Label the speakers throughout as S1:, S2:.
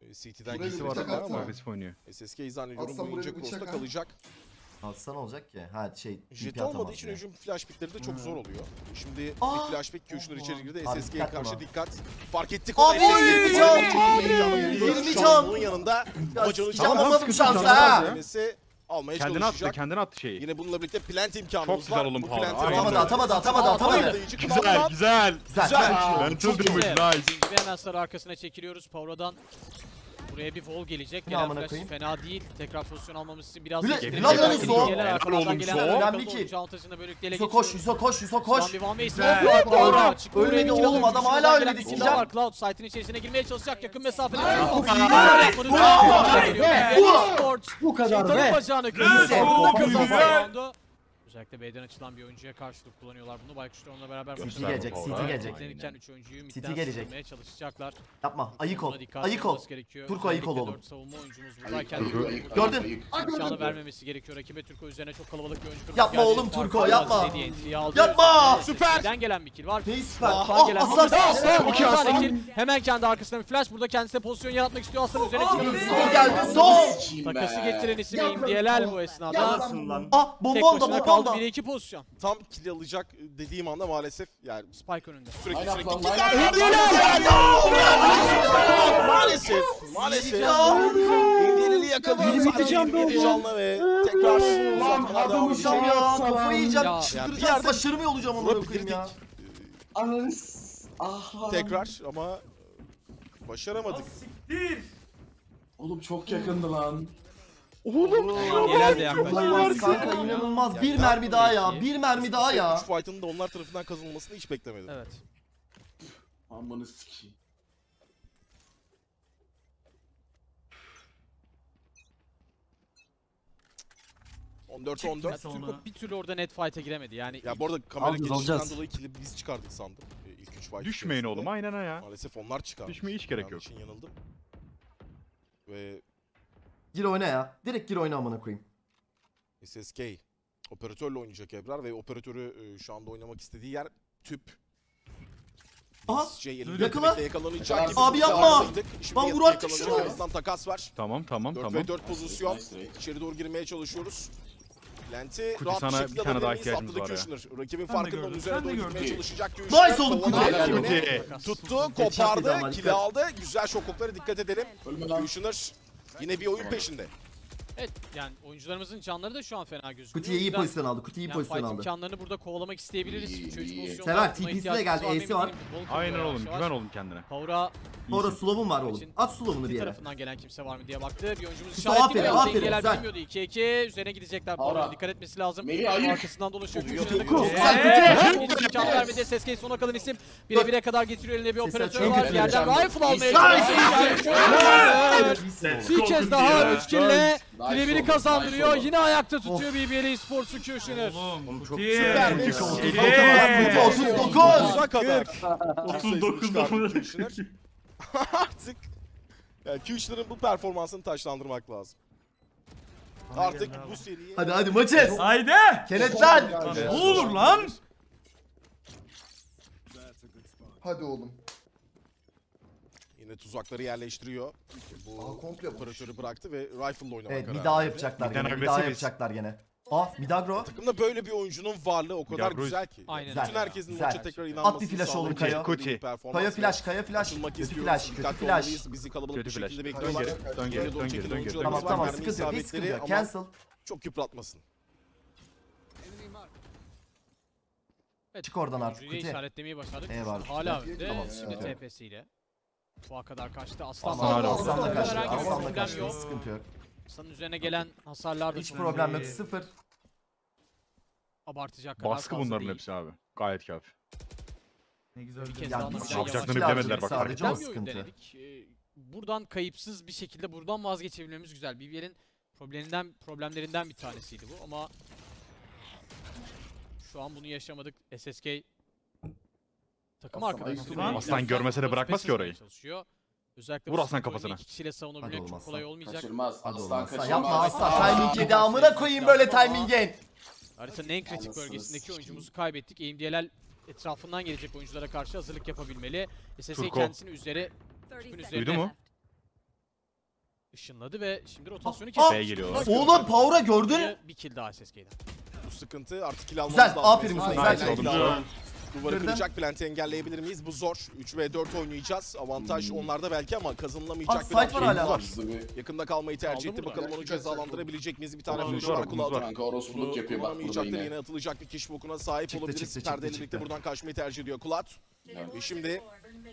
S1: E, CT'den
S2: Buraya bir
S1: var
S2: bıçak
S1: ama
S2: atsana.
S3: Agresif oynuyor.
S1: SSK zannediyorum bu
S2: buraya
S1: ince
S2: bir bıçak
S1: cross'ta
S2: ha.
S1: kalacak.
S4: Atsan olacak ki. Ha şey.
S1: Jet
S4: TP
S1: olmadığı
S4: atamaz
S1: için
S4: ya.
S1: hücum flashbackleri de çok zor oluyor. Şimdi
S4: Aa!
S1: bir flashback Q'şunlar içeri girdi.
S4: Abi
S1: SSK'ye
S4: dikkat
S1: karşı
S4: buna.
S1: dikkat. Fark ettik
S4: Abi,
S1: onu. SSK'ye
S4: yirmi
S1: dikkat.
S4: can!
S1: Çok heyecanlı.
S4: Yirmi
S1: Şu an
S4: can!
S1: Bunun yanında
S4: Ya
S1: ama canı çalmaz.
S4: alamadım
S3: Sıkıntı
S4: şansı ha.
S1: Demesi almaya
S3: Kendine attı,
S1: çalışacak.
S3: kendine attı şeyi.
S1: Yine bununla birlikte plant imkanımız
S3: Çok güzel
S1: var.
S3: oğlum
S1: Bu
S3: Power,
S1: plant'i
S3: aynen.
S4: Atamadı, atamadı, atamadı.
S1: patlayıcı
S3: Güzel, güzel.
S4: Güzel. Güzel.
S3: Ben çıldırmış, nice.
S5: Zinciri hemen sarı arkasına çekiliyoruz. Power'dan buraya bir wall gelecek.
S4: Ne
S5: Gelen flash
S4: koyayım?
S5: fena değil. Tekrar pozisyon almamız için biraz
S4: Bile-
S5: geciktirdi.
S4: Helal lan
S5: Gelen
S4: Yusuf.
S5: gelen
S3: Helal oğlum
S5: arkadan
S4: Önemli ki.
S5: avantajını böylelikle ele
S4: Yusuf koş. Yusuf koş,
S5: an
S4: koş.
S5: bir one way smoke var. Power'a
S4: Ölmedi
S5: çıktı. Oraya bir kill
S4: oğlum,
S5: alıyor.
S4: adam
S5: Şuradan
S4: hala
S5: gelen
S4: ölmedi,
S5: bir kill
S4: sikeceğim.
S5: var. Cloud site'in içerisine girmeye çalışacak. Yakın mesafede.
S4: Çok iyi.
S5: Yapmadı.
S4: Bu.
S5: Sports.
S6: Bu kadar
S5: Şeytanın
S6: be.
S5: bacağını
S4: Güzel.
S5: kırdı.
S4: Güzel.
S5: Kazandı. Özellikle B'den açılan bir oyuncuya karşılık kullanıyorlar bunu. Baykuşlar onunla beraber
S3: Göster
S4: gelecek,
S3: Power'a.
S4: gelecek.
S5: Beklenirken 3 oyuncuyu midden
S4: gelecek.
S5: çalışacaklar.
S4: Yapma, ayık ol. Ayık ol. Turko ayık ol oğlum.
S5: savunma oyuncumuz
S2: Ayık,
S5: buradayken
S4: Gördün.
S5: imkanı vermemesi gerekiyor. Rakibe Turko üzerine çok kalabalık bir oyuncu kurmak
S4: Yapma oğlum Turko, yapma. Yapma.
S1: Süper.
S5: Zedi'den gelen bir kill var.
S4: Neyi süper? Ah, aslan.
S5: Aslan.
S4: Çok
S5: Bir
S4: iyi
S5: tane
S4: aslan.
S5: kill. Hemen kendi arkasına bir flash. Burada kendisine pozisyon yaratmak istiyor. Aslan üzerine çıkıyor.
S4: Sol geldi, sol.
S5: Takası getiren isim İmdiyelel bu esnada.
S4: Ah, bomba
S5: başına
S4: bomba onda.
S5: 1-2 pozisyon.
S1: Tam kill alacak dediğim anda maalesef yani
S5: Spike önünde.
S1: sürekli
S2: Line
S1: sürekli
S2: up.
S1: Maalesef. Maalesef. İndiğini yakalıyor.
S6: Yirmi
S1: Sadece
S6: can
S1: 27
S6: doğru.
S1: canlı ve tekrar
S2: Lan adamı.
S4: Olacağım ya, kafayı yiyeceğim. Çıldıracağım, saçlarımı yolacağım amına koyayım ya.
S2: Ananı s- Ah lan.
S1: Tekrar ama başaramadık.
S2: Oğlum çok yakındı lan.
S5: İmdiyelel de yaklaşıyor.
S4: İnanılmaz kanka, inanılmaz. Bir mermi daha ya, bir mermi daha ya.
S1: Üç fight'ın da onlar tarafından kazanılmasını hiç beklemedim.
S5: Evet.
S2: Amanı sikeyim.
S1: 14
S5: Ya
S1: 14.
S5: Turko bir türlü orada net fight'e giremedi. Yani
S1: Ya bu arada kamera
S4: alacağız.
S1: dolayı kill'i biz çıkardık sandım. E, İlk 3 fight.
S3: Düşmeyin oğlum, aynen ha ya.
S1: Maalesef onlar çıkardı.
S3: Düşmeye hiç gerek yok.
S1: yanıldım. Ve
S4: Gir oyna ya. Direkt gir oyna amına koyayım.
S1: SSK operatörle oynayacak Ebrar ve operatörü e, şu anda oynamak istediği yer tüp.
S4: Aha,
S1: Biz şey elinde
S4: yakala.
S1: yakala. yakalanacak gibi.
S4: Abi yapma.
S1: Şimdi
S4: Lan vur artık
S1: yakalanacak.
S4: şunu.
S1: En azından takas var.
S3: Tamam, tamam,
S1: 4
S3: tamam.
S1: ve 4 pozisyon. İçeri doğru girmeye çalışıyoruz. Lenti
S3: Kuti,
S1: rahat bir
S3: sana
S1: şekilde
S3: bir tane daha
S1: alabilir miyiz?
S3: ihtiyacımız
S1: Atladı
S3: var ya.
S1: Kushner. Rakibin farkında onun üzerine doğru gitmeye çalışacak Kushner.
S4: Nice Kuti.
S3: Kuti.
S1: kendini. Tuttu, kopardı,
S4: dikkat.
S1: aldı. Güzel şokoklara dikkat edelim.
S2: Ölme lan.
S1: Kushner yine bir oyun peşinde.
S5: Evet yani oyuncularımızın canları da şu an fena gözüküyor.
S4: Kutiye iyi pozisyon aldı, Kuti iyi
S5: yani
S4: pozisyon aldı.
S5: imkanlarını burada kovalamak isteyebiliriz.
S2: İyi,
S5: 3
S2: iyi.
S4: Sever, TP'si de geldi, E'si var.
S3: Aynen oğlum, güven oğlum kendine.
S5: Power'a
S4: Sonra slow'um var oğlum. At slow'unu bir yere.
S5: tarafından gelen kimse var mı diye baktı. Bir oyuncumuz
S4: aferin, aferin,
S5: Dengeler bilmiyordu. 2-2 üzerine gidecekler.
S2: Power'a.
S5: Power'a dikkat etmesi lazım. Arkasından dolaşıyor. İmkan vermedi. SSK sona kalan isim. Bire bire kadar getiriyor eline bir operatör var. Yerden rifle almaya çalışıyor. Bir kez daha 3 kille birebiri kazandırıyor.
S2: nice.
S5: Yine ayakta tutuyor BBL Sports Kushner.
S1: Süper bir şok.
S4: Kuti
S1: Kutu
S4: 39.
S1: 30'a kadar.
S3: 39
S1: Kushner. Artık yani Kushner'ın bu performansını taşlandırmak lazım. Artık bu seriyi
S4: Hadi hadi maçız.
S6: Haydi.
S4: Kenetlen.
S6: Ne olur lan?
S2: Hadi oğlum.
S1: Yine tuzakları yerleştiriyor. Bu
S2: Aa, komple
S1: operatörü bıraktı ve rifle'la oynamak
S4: Evet bir daha yapacaklar
S3: Bir
S4: gene. Bir daha
S3: agresifiz.
S4: yapacaklar gene. Ah Midagro.
S1: Takımda böyle bir oyuncunun varlığı o kadar
S3: Midagro-
S1: güzel ki.
S5: Aynen
S1: Bütün
S5: öyle.
S1: herkesin
S4: Güzel.
S1: maça tekrar inanmasını
S4: At bir flash oğlum
S1: sağlayacak
S4: Kaya.
S1: bir
S3: Kuti.
S1: performans
S4: Kaya
S1: ve
S4: flash, kaya flash.
S1: Açılmak
S4: Kötü
S1: istiyoruz.
S4: flash, kötü
S1: Dikkatli
S4: flash.
S1: olmalıyız. Bizi kalabalık
S3: Kötü
S1: bir
S3: flash.
S1: şekilde
S3: Dön
S1: bekliyorlar.
S3: geri, dön
S1: Geriye
S3: geri,
S1: doğru
S3: dön
S1: çekilen
S3: geri, dön geri.
S1: oyuncularımız
S4: Tamam
S1: var.
S4: tamam
S1: Mermi
S4: sıkıntı yok hiç
S1: isabetleri
S4: sıkıntı yok.
S1: ama
S4: Cancel.
S1: Çok yıpratmasın.
S5: Evet,
S4: Çık oradan artık,
S5: oyuncuyu
S4: Kuti.
S5: işaretlemeyi başardık.
S4: Eyvallah.
S5: Hala önde.
S4: Tamam,
S5: Şimdi. TP'siyle. Fuğa kadar kaçtı. Aslan
S4: Aslan
S3: hala
S4: Aslan da
S5: Herhangi
S4: kaçtı.
S5: bir
S4: Aslan da
S5: problem
S4: kaçtı.
S5: yok.
S4: Sıkıntı yok.
S5: Aslan'ın üzerine gelen hasarlar da
S4: Hiç
S5: çok
S4: problem yok. Sıfır.
S5: Abartacak kadar
S3: Baskı
S5: fazla
S3: bunların
S5: değil.
S3: hepsi abi. Gayet kafi.
S6: Ne güzel.
S5: Bir kez
S4: Ya
S5: daha
S4: biz
S5: nasıl
S3: yapacaklarını
S4: yavaş
S3: bilemediler bak,
S4: Sadece o
S5: bir oyun
S4: sıkıntı.
S5: denedik. Ee, Buradan kayıpsız bir şekilde buradan vazgeçebilmemiz güzel. BBL'in probleminden problemlerinden bir tanesiydi bu ama şu an bunu yaşamadık. SSK takım
S2: Aslan
S5: arkadaşı.
S2: ayıp.
S5: Aslan,
S3: Aslan görmese de bırakmaz ki orayı.
S5: Çalışıyor. Özellikle
S3: Vur
S5: bu
S3: Aslan kafasına.
S5: iki kişiyle savunabilmek
S4: Hadi oğlum
S5: çok kolay olmayacak.
S2: Kaçırmaz.
S4: Hadi
S2: Aslan
S4: aslan
S2: kaçırmaz.
S4: yapma aslan.
S2: Aa,
S4: Timing yedi amına koyayım böyle timing gain.
S5: Haritanın en kritik
S2: Anasını
S5: bölgesindeki
S2: sikeyim.
S5: oyuncumuzu kaybettik. AMD'ler etrafından gelecek oyunculara karşı hazırlık yapabilmeli. SSK
S3: Turko.
S5: kendisini üzerine
S3: Duydu mu?
S5: ışınladı ve şimdi rotasyonu
S4: Aa,
S5: kesti.
S3: B'ye geliyorlar.
S4: Oğlum Power'a gördün.
S5: Bir- kill daha SSK'den.
S1: Bu sıkıntı artık kill almamız
S4: Güzel,
S1: lazım.
S4: aferin Mustafa,
S3: güzel.
S1: kill. Duvarı kıracak planti engelleyebilir miyiz? Bu zor. 3 ve 4 oynayacağız. Avantaj onlarda belki ama
S4: Abi,
S1: kazanılamayacak
S4: site var hala.
S1: var. Yakında kalmayı tercih etti. Bakalım onu cezalandırabilecek miyiz? Bir tane flash
S3: var,
S1: kulağında.
S2: kanka orospuluk yapıyor bak burada yine.
S1: Yine atılacak bir kişi bokuna sahip
S4: çıktı,
S1: Perdeyle birlikte buradan kaçmayı tercih ediyor Kulat. Ve şimdi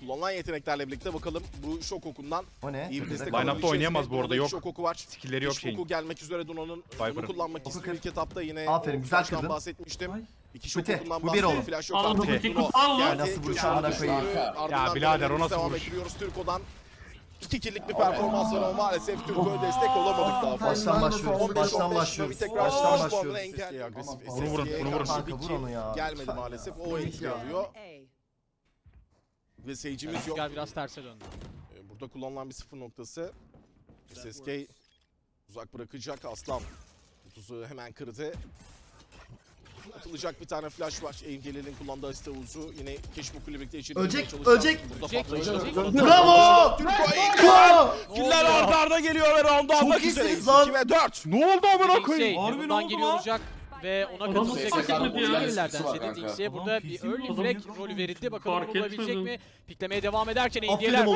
S1: kullanılan yeteneklerle birlikte bakalım bu şok okundan
S4: O ne?
S1: iyi bir destek
S3: Line-up'ta oynayamaz bu arada, yok.
S1: Şok oku var.
S3: Skill'leri yok şeyin.
S1: oku gelmek üzere Duna'nın bunu kullanmak istiyor ilk etapta yine
S4: Aferin, güzel kırdın.
S1: bahsetmiştim.
S6: Ay.
S1: İki şok
S4: Müte,
S1: okundan
S4: bu bir oğlum.
S1: Flash yok
S7: Alın,
S1: artık. geldi.
S4: Nasıl vuruş amına koyayım?
S3: Ya birader, o nasıl vuruş?
S1: Türko'dan. İki killik bir performans var ama maalesef Türko'ya destek olamadık daha fazla.
S4: Baştan başlıyoruz.
S1: 15-15
S4: Baştan başlıyoruz.
S1: tekrar
S4: Baştan başlıyoruz. Bunu
S3: vurun, bunu vurun.
S4: vur onu ya.
S1: Gelmedi maalesef. O etki alıyor. Ve seyircimiz yok.
S5: Rüzgar biraz terse döndü.
S1: Ee, Burada kullanılan bir sıfır noktası. SSK uzak bırakacak Aslan. 30'u hemen kırdı. Atılacak bir tane flash var. Engel'in kullandığı asist havuzu. Yine Keşmuk'la birlikte içeri
S4: Ölecek,
S1: çalışacak.
S4: ölecek.
S5: Ölecek.
S4: Bravo! Bravo!
S1: Killer arda arda geliyor ve round'u
S4: Çok
S1: almak üzereyiz.
S4: lan.
S1: 2 ve 4.
S3: Ne oldu amına koyayım?
S6: Harbi ne oldu
S5: geliyor
S6: lan?
S5: Ve ona katılacak Zed'in
S2: kanka.
S5: Dinksey'e
S6: Adam
S5: burada bir early
S6: yok.
S5: rolü verildi. Bakalım
S7: etmedim.
S5: mi? Piklemeye devam ederken AMD'ler.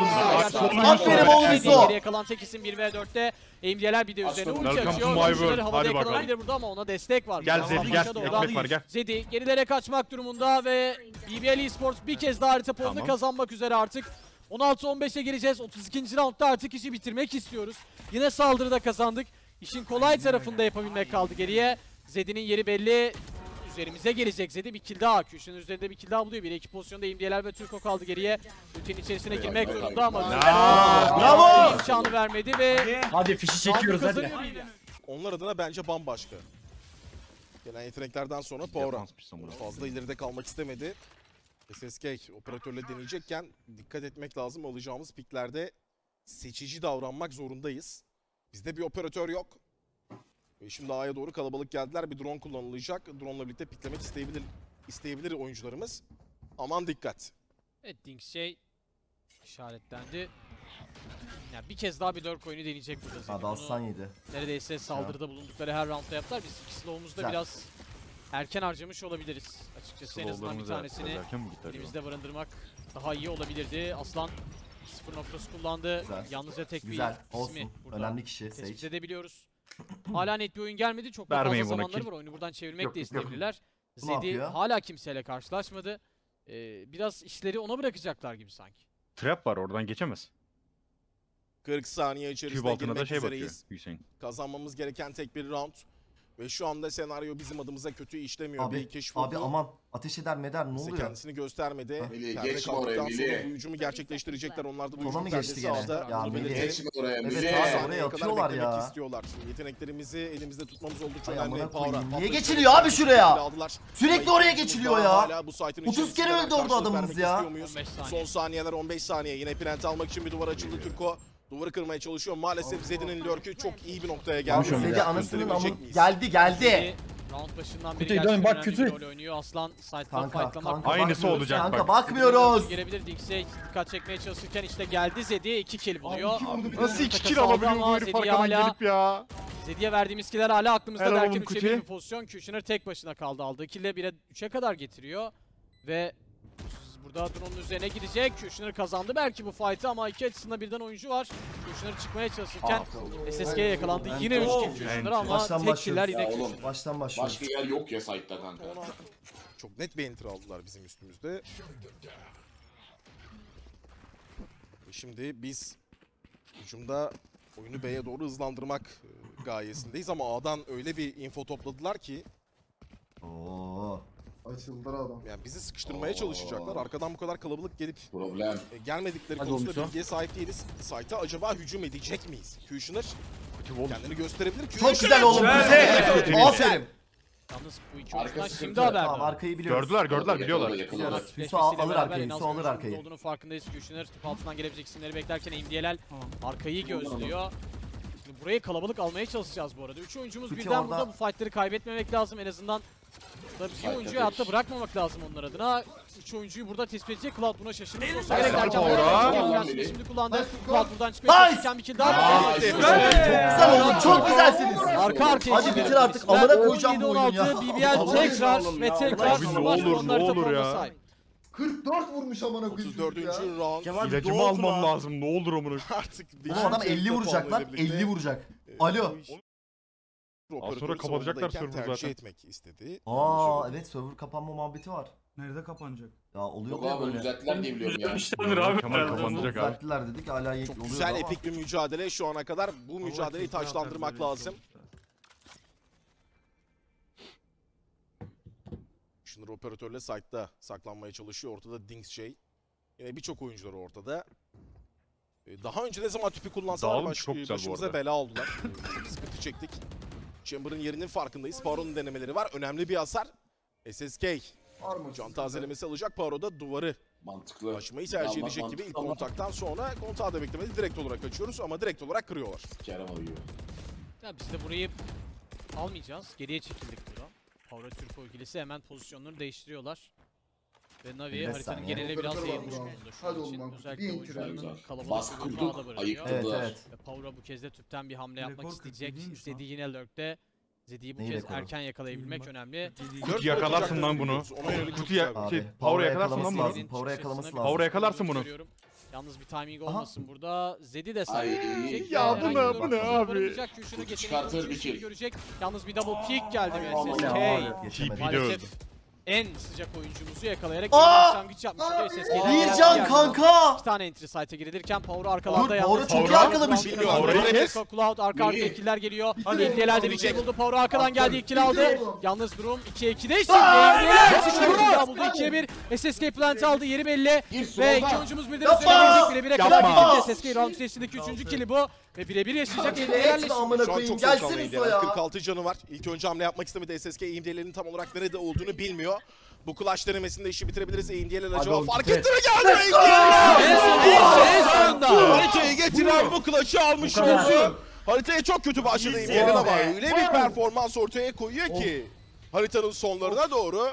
S2: Aferin
S4: oğlum Yusuf.
S5: Geriye kalan tek isim 1 ve 4'te AMD'ler bir de üzerine ulti açıyor. Oyuncuları havada
S3: Hadi bakalım.
S5: yakalanabilir burada ama ona destek var.
S3: Gel Zedi gel. Ekmek var gel.
S5: Zedi gerilere kaçmak durumunda ve BBL Esports bir kez daha harita puanını kazanmak üzere artık. 16-15'e gireceğiz. 32. roundda artık işi bitirmek istiyoruz. Yine saldırıda kazandık. İşin kolay tarafında yapabilmek kaldı geriye. Zedi'nin yeri belli. Üzerimize gelecek Zedi bir kill daha. Köşenin üzerinde bir kill daha buluyor. Bir iki pozisyonda İmdiyeler ve Türko kaldı geriye. Ülkenin içerisine girmek zorunda ama
S4: bravo!
S5: imkanı vermedi ve
S7: Hadi fişi çekiyoruz hadi.
S1: Onlar adına bence bambaşka. Gelen yeteneklerden sonra Power'a fazla ileride kalmak istemedi. SSK operatörle deneyecekken dikkat etmek lazım. Alacağımız piklerde seçici davranmak zorundayız. Bizde bir operatör yok. Ve şimdi A'ya doğru kalabalık geldiler. Bir drone kullanılacak. Drone'la birlikte piklemek isteyebilir, isteyebilir oyuncularımız. Aman dikkat.
S5: Evet Dinksey işaretlendi. Yani bir kez daha bir lurk oyunu deneyecek burada.
S4: Hadi
S5: Bunu
S4: aslan yedi.
S5: Neredeyse saldırıda bulundukları her roundda yaptılar. Biz iki slow'umuzda biraz erken harcamış olabiliriz. Açıkçası en azından bir tanesini elimizde barındırmak daha iyi olabilirdi. Aslan sıfır noktası kullandı.
S4: Güzel.
S5: Yalnızca tek
S4: Güzel.
S5: bir ismi
S4: Olsun.
S5: burada
S4: Önemli kişi.
S5: tespit
S4: Sage.
S5: edebiliyoruz. Hala net bir oyun gelmedi. Çok da fazla zamanları var. Oyunu buradan çevirmek
S3: Yok,
S5: de isteyebilirler. Zedi hala kimseyle karşılaşmadı. Ee, biraz işleri ona bırakacaklar gibi sanki.
S3: Trap var oradan geçemez.
S1: 40 saniye içerisinde girmek
S3: şey bakıyor
S1: üzereyiz.
S3: Hüseyin.
S1: Kazanmamız gereken tek bir round. Ve şu anda senaryo bizim adımıza kötü işlemiyor.
S4: Abi,
S1: bir keşif
S4: abi
S1: oldu.
S4: aman ateş eder meder ne oluyor?
S1: kendisini göstermedi.
S2: Melih, geçme oraya, Melih.
S1: bu hücumu gerçekleştirecekler. Onlar da bu hücum
S4: mı geçti gene?
S1: aldı.
S4: Ya Melih.
S2: Geçme oraya
S4: Evet,
S2: Melih.
S4: abi,
S1: Son
S4: oraya atıyorlar ya.
S1: istiyorlar. Şimdi yeteneklerimizi elimizde tutmamız oldukça
S4: Ay
S1: önemli. Power'a
S4: koyayım. Niye geçiliyor abi şuraya? Sürekli oraya geçiliyor ya.
S1: daha hala bu site'ın
S4: 30 kere öldü orada adamımız ya.
S1: istiyor muyuz?
S5: 15 saniye.
S1: Son saniyeler 15 saniye. Yine plant almak için bir duvar açıldı Türko. Duvarı kırmaya çalışıyor. Maalesef Zed'in lurk'ü çok iyi bir noktaya geldi.
S4: Abi Zedi anasının
S1: Gösterebilecek
S4: amı
S1: miyiz?
S4: geldi geldi.
S5: Round başından beri gerçekten
S7: bak,
S5: rol oynuyor. Aslan side'dan fightlamak
S3: Aynısı olacak
S4: Kanka
S3: bak.
S4: bakmıyoruz.
S5: Girebilir Dinksey dikkat çekmeye çalışırken işte geldi Zedi 2 kill buluyor.
S3: Nasıl iki
S5: Takas
S3: kill
S5: aldı
S3: alabiliyor bu herif
S5: Zedi'ye
S3: arkadan
S5: hala-
S3: gelip ya?
S5: Zedi'ye verdiğimiz killer hala aklımızda
S3: Helal
S5: derken
S3: oğlum
S5: 3'e
S3: Kuti.
S5: 1 bir pozisyon. Kushner tek başına kaldı aldığı kille 1'e 3'e kadar getiriyor. Ve burada drone'un üzerine gidecek. Kushner kazandı belki bu fight'ı ama iki açısında birden oyuncu var. Kushner çıkmaya çalışırken SSK'ye yakalandı. Yine 3 kill Kushner ama
S4: Baştan
S5: tek killer yine
S2: oğlum.
S4: Baştan başlıyoruz.
S2: Başka yer yok ya site'da kanka.
S1: Çok net bir enter aldılar bizim üstümüzde. Ve Şimdi biz hücumda oyunu B'ye doğru hızlandırmak e, gayesindeyiz ama A'dan öyle bir info topladılar ki
S4: Oo.
S2: Açıldılar adam.
S1: yani bizi sıkıştırmaya
S2: Oo.
S1: çalışacaklar. Arkadan bu kadar kalabalık gelip
S2: Problem.
S1: e, gelmedikleri
S7: Hadi
S1: konusunda
S7: oğlum,
S1: bilgiye sahip değiliz. Site'a acaba hücum edecek miyiz?
S3: Oldu.
S1: kendini gösterebilir.
S4: Çok
S1: Kushner-
S4: güzel oğlum.
S6: Güzel.
S4: Aferin.
S5: Yalnız bu iki
S2: Arka
S5: oyuncudan
S2: sıkıntı.
S5: şimdi haber
S4: Tamam
S5: var.
S4: arkayı biliyoruz.
S3: Gördüler gördüler biliyorlar.
S2: yakaladı.
S4: Biliyoruz.
S5: Flash
S4: Yusuf al-
S5: misiyle
S4: alır arkayı. Yusuf alır arkayı.
S5: olduğunu farkındayız. Kushner tip altından gelebilecek isimleri beklerken Imdielel arkayı gözlüyor. Şimdi burayı kalabalık almaya çalışacağız bu arada. 3 oyuncumuz
S4: Peki
S5: birden
S4: orada-
S5: burada bu fightları kaybetmemek lazım. En azından bir
S2: Fight'ta
S5: oyuncuyu hatta bırakmamak lazım onlar adına. 3 oyuncuyu burada tespit edecek. Cloud buna şaşırmış olsa
S2: Nice.
S5: gerek derken
S3: Power.
S5: Power
S2: Nice.
S5: şimdi kullandı. Cloud buradan çıkmaya
S4: Nice.
S5: bir kill daha.
S2: Nice.
S4: Güzel oldu. Çok güzelsiniz.
S5: Arka arkaya
S4: Hadi bitir artık. Amına koyacağım bu
S5: 17-16
S4: oyunu ya.
S5: BBL tekrar ve tekrar
S3: ne olur, ne olur ya.
S5: sahip.
S2: 44 vurmuş amına koyayım.
S1: 34.
S2: çocuk ya.
S1: round.
S7: Kemal
S3: İlacımı almam lazım. Ne olur amına.
S1: Artık
S4: Oğlum adam 50 vuracak lan. 50 vuracak. Alo.
S3: Az sonra kapatacaklar server'ı
S1: tercih
S3: zaten.
S1: etmek istedi.
S4: Aa evet server kapanma muhabbeti var.
S6: Nerede kapanacak?
S4: Ya oluyor
S2: Yok
S4: ya
S2: abi
S4: böyle.
S2: düzelttiler diye biliyorum ya.
S7: Düzelmişlerdir abi.
S3: Kemal
S7: herhalde.
S3: kapanacak abi.
S4: Düzelttiler dedik hala yek
S1: Çok
S4: oluyor
S1: güzel
S4: ama.
S1: epik bir mücadele şu ana kadar. Bu mücadeleyi
S6: Allah kimse
S1: taçlandırmak
S6: atar böyle
S1: lazım.
S6: bir şey
S1: Şunları operatörle site'da saklanmaya çalışıyor. Ortada Dings şey. Yine birçok oyuncular ortada. Ee, Daha önce ne zaman tüpü kullansalar
S3: Dağılım
S1: baş,
S3: çok güzel bu
S1: başımıza
S3: arada.
S1: bela oldular. Ee, Çok sıkıntı çektik. Chamber'ın yerinin farkındayız. Paro'nun denemeleri var. Önemli bir hasar. SSK can tazelemesi alacak. Paro da duvarı
S2: Mantıklı.
S1: açmayı tercih edecek gibi ilk
S2: mantıklı
S1: kontaktan sonra kontağı da beklemedi. Direkt olarak açıyoruz ama direkt olarak kırıyorlar.
S2: Kerem alıyor.
S5: Ya biz de burayı almayacağız. Geriye çekildik burada. Power Türko ikilisi hemen pozisyonlarını değiştiriyorlar. Ve Navi
S4: 15
S5: haritanın
S4: saniye.
S5: geneline biraz
S2: Operatör var
S5: yayılmış
S2: burada.
S5: durumda şu
S2: Hadi
S5: an
S2: oğlum
S5: için.
S2: lan.
S5: Özellikle
S2: Bir
S5: oyuncularının
S2: itiraz
S5: kalabalık
S2: Baskı
S5: olduğunu
S2: kurduk,
S5: ağda bırakıyor.
S2: ayıkladılar.
S4: Evet evet.
S5: Ve Power'a bu kez de tüpten bir hamle yapmak
S6: Rekor
S5: isteyecek.
S6: 47'ymiş lan.
S5: İstediği yine lurk'te. Zedi'yi bu
S4: Neyi
S5: kez
S4: rekoru?
S5: erken yakalayabilmek
S6: Bak.
S5: önemli.
S3: Kutu yakalarsın lan bunu.
S1: Ona yönelik çok
S3: Kutuya-
S1: güzel bir-
S3: Şey,
S4: Abi,
S3: Power'a yakalarsın
S4: yakalaması
S3: lan bunu.
S4: lazım. Power'a yakalaması lazım.
S3: Power'a yakalarsın bunu.
S5: Görüyorum. Yalnız bir timing
S4: Aha.
S5: olmasın burada. Zedi de
S2: Ay,
S5: sahipleyecek.
S3: ya
S5: Herhangi
S3: bu ne,
S5: bir
S3: bu ne abi?
S2: Kutu
S5: geçeni
S2: çıkartır
S5: bir
S2: bir kill.
S5: görecek. Yalnız bir double pick geldi
S2: Aman
S4: abi? Geçemedi.
S3: TP de öldü.
S5: En sıcak oyuncumuzu yakalayarak
S4: Aa!
S5: bir başlangıç yapmış oldu SSK'den.
S4: Bir can kanka.
S5: İki tane entry site'e girilirken Power arkalarda yalnız.
S4: Power'ı çok
S3: iyi
S5: Power
S4: arkalamış.
S5: Cloud arka arkaya
S2: İyi.
S5: killer geliyor.
S2: Hadi.
S5: İlkelerde bir şey buldu. Power arkadan geldi ilk kill aldı. Yalnız durum 2'ye 2'de şimdi. Bir daha buldu. 2'ye 1. SSK plant aldı. Yeri belli. Ve iki oyuncumuz birden gelecek. Bire bire kadar gitti. SSK round içerisindeki üçüncü kili bu. Ve birebir yaşayacak.
S4: Amına
S1: Şu an
S4: koyayım.
S1: çok soğuk kaldı
S4: Gelsene
S1: İndiana.
S4: Uso ya.
S1: 46 canı var. İlk önce hamle yapmak istemedi. SSK eğimdelerin tam olarak nerede olduğunu bilmiyor. Bu clutch denemesinde işi bitirebiliriz. Eğimdiyeler acaba fark
S4: bitir.
S1: etti mi geldi?
S5: En sonunda.
S1: Haritayı getiren bu clutch'ı almış oldu. Haritaya çok kötü başladı Eğimdiyeler ama öyle bir performans ortaya koyuyor ki haritanın sonlarına doğru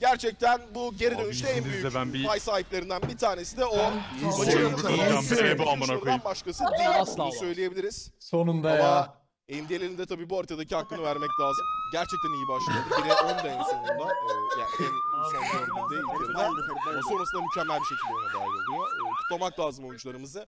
S1: gerçekten bu geri dönüşte en büyük
S3: ben bir-
S1: pay sahiplerinden bir tanesi de o.
S2: İyisin.
S1: Maçın
S2: İyisin.
S3: koyayım.
S1: başkası değil.
S5: Asla
S1: Bunu söyleyebiliriz.
S4: Sonunda
S1: Ama AMD'lerin de tabii bu haritadaki hakkını vermek lazım. Gerçekten iyi başladı. Bire 10 da en sonunda. Ee, yani en son dördünde ilk yarıda. Sonrasında mükemmel bir şekilde oyuna dahil oluyor. Ee, kutlamak lazım oyuncularımızı.